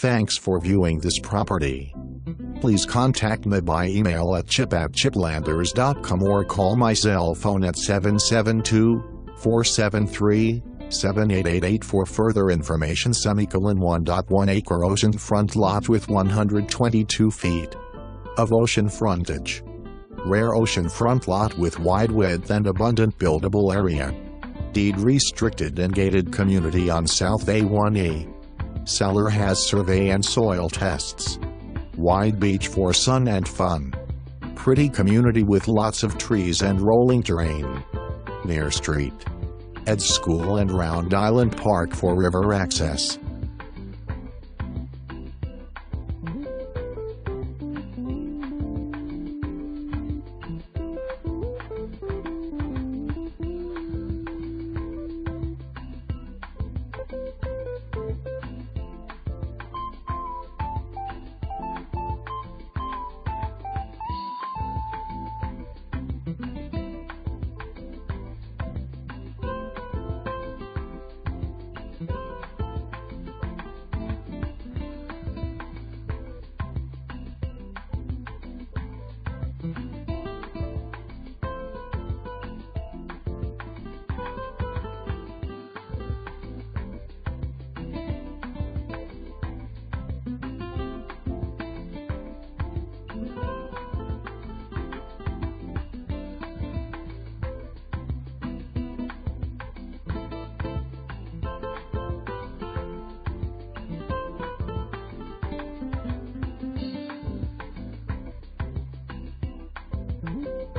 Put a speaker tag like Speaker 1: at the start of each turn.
Speaker 1: Thanks for viewing this property. Please contact me by email at chip at chiplanders.com or call my cell phone at 772-473-7888 for further information. Semicolon 1.1 acre oceanfront lot with 122 feet of ocean frontage. Rare oceanfront lot with wide width and abundant buildable area. Deed restricted and gated community on South A1A. Seller has survey and soil tests. Wide beach for sun and fun. Pretty community with lots of trees and rolling terrain. Near Street. Ed School and Round Island Park for river access. Amen.